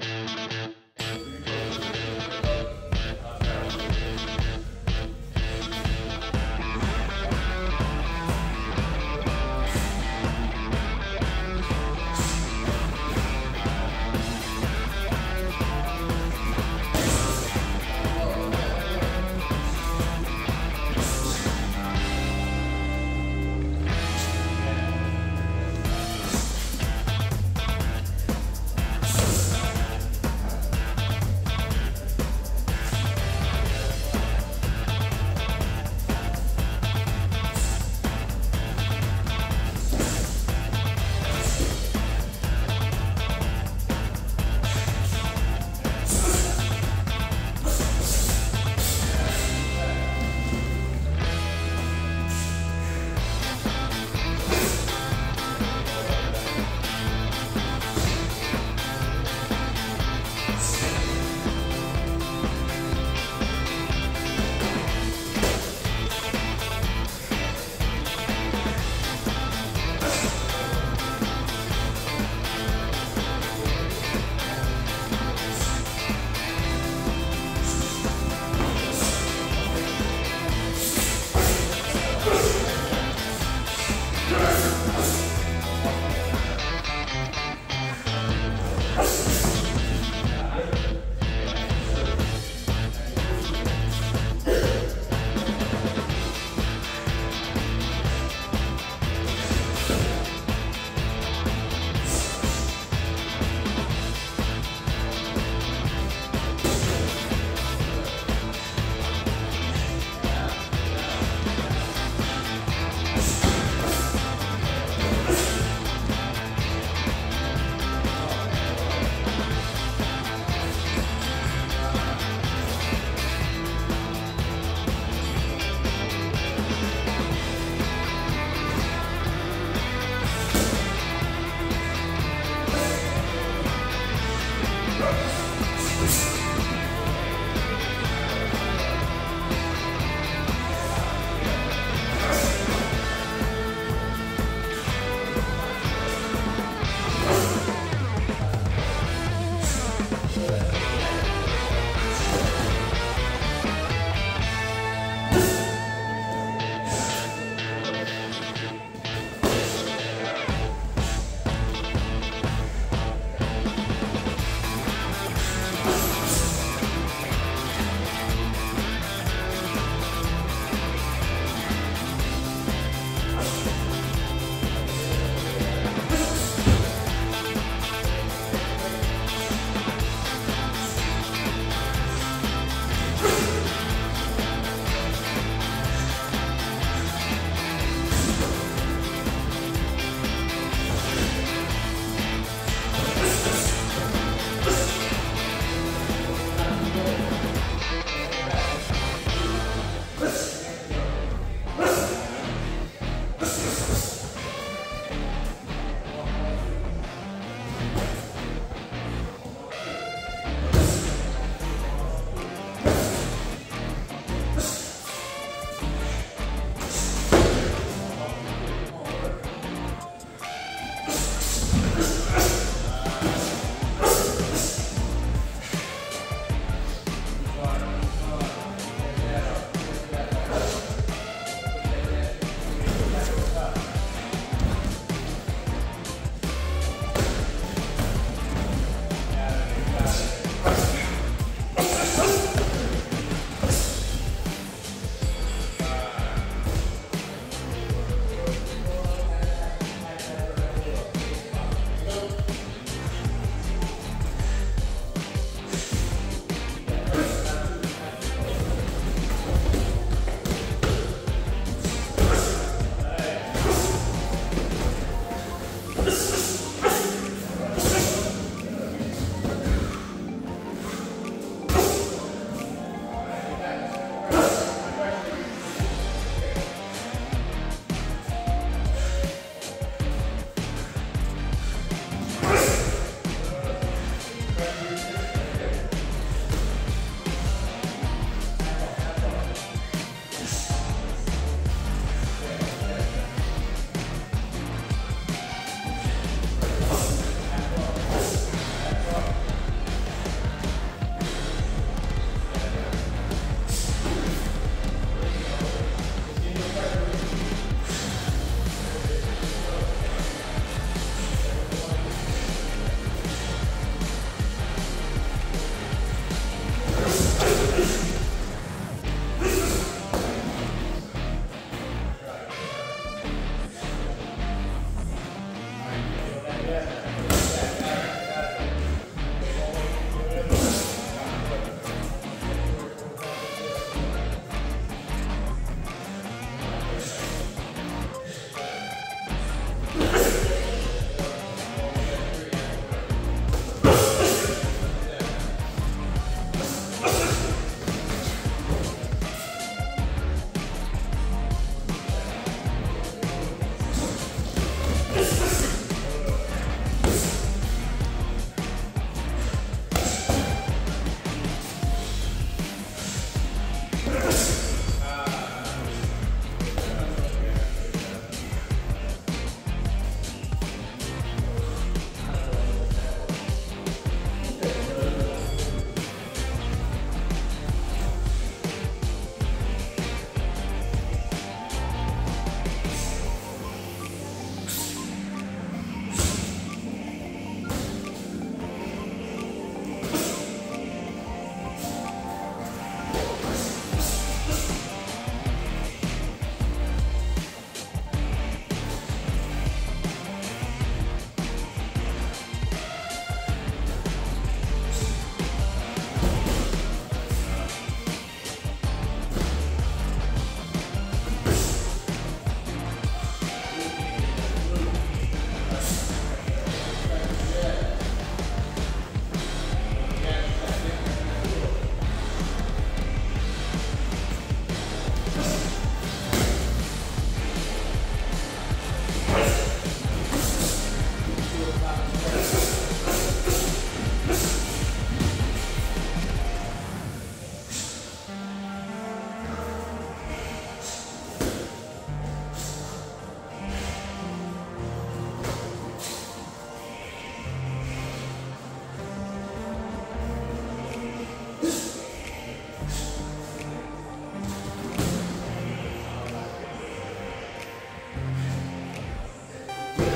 Bye.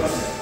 Gracias.